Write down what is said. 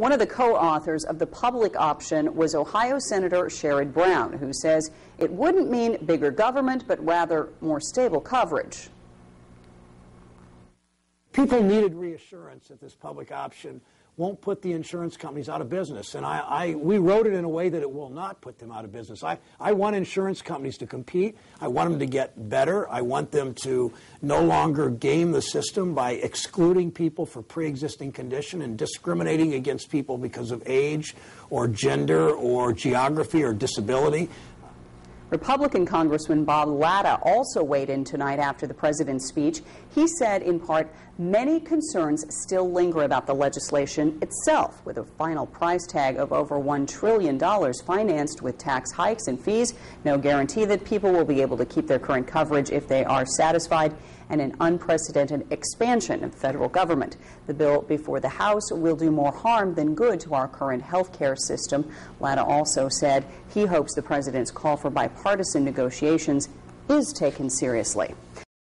One of the co-authors of the public option was Ohio Senator Sherrod Brown, who says it wouldn't mean bigger government, but rather more stable coverage. People needed reassurance that this public option won't put the insurance companies out of business. And I, I, we wrote it in a way that it will not put them out of business. I, I want insurance companies to compete. I want them to get better. I want them to no longer game the system by excluding people for pre-existing condition and discriminating against people because of age or gender or geography or disability. Republican Congressman Bob Latta also weighed in tonight after the president's speech. He said, in part, many concerns still linger about the legislation itself, with a final price tag of over $1 trillion financed with tax hikes and fees, no guarantee that people will be able to keep their current coverage if they are satisfied, and an unprecedented expansion of federal government. The bill before the House will do more harm than good to our current health care system. Latta also said he hopes the president's call for bipartisan negotiations is taken seriously.